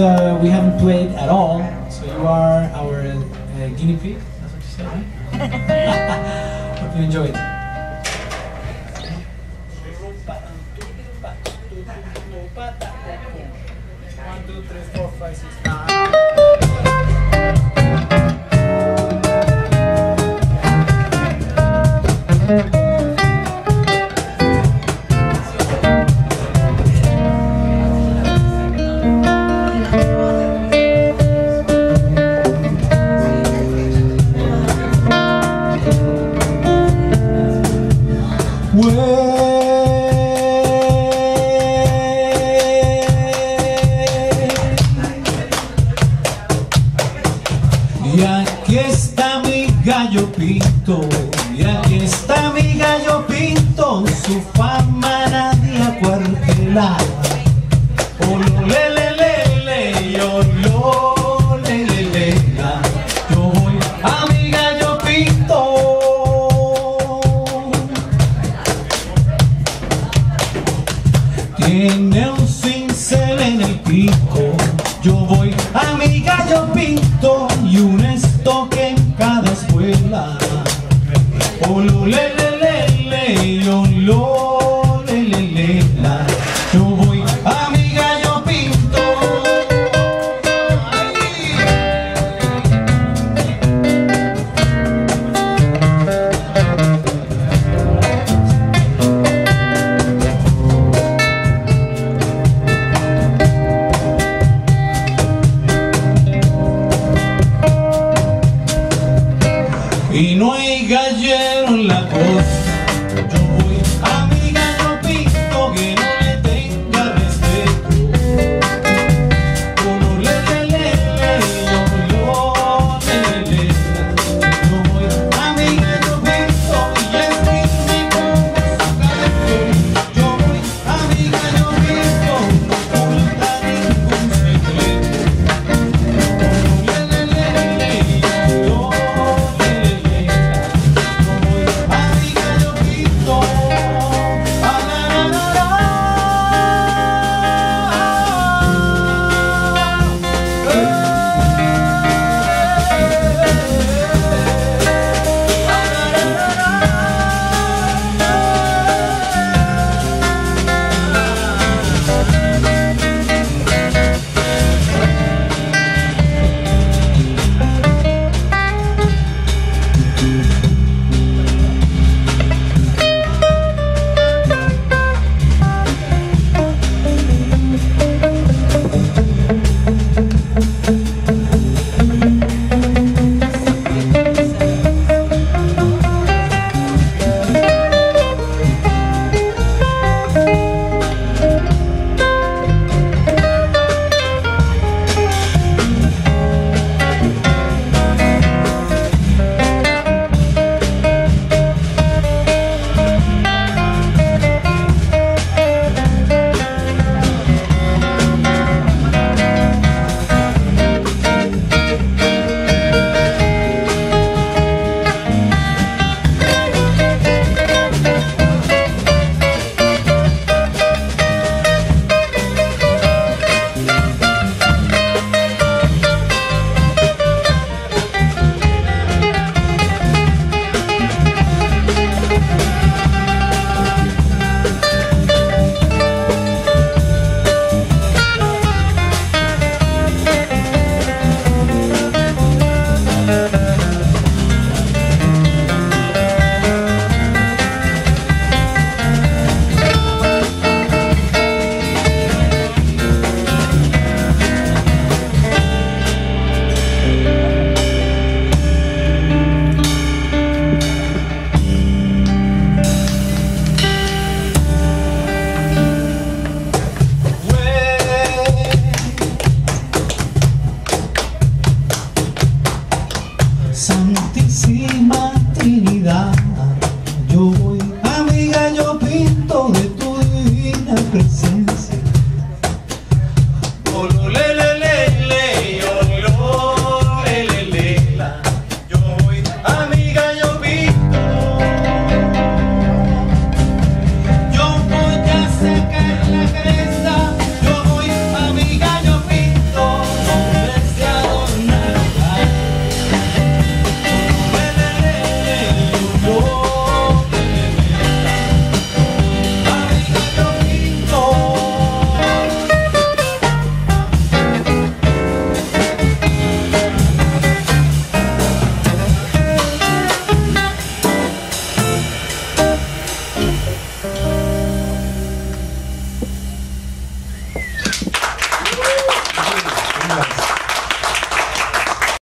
uh, we haven't played at all, so you are our uh, guinea pig. That's what you said, right? Hope you enjoy it. One, two, three, four, five, six, nine. Está mi gallo pinto, su fama nadie acuartela. 你拥有。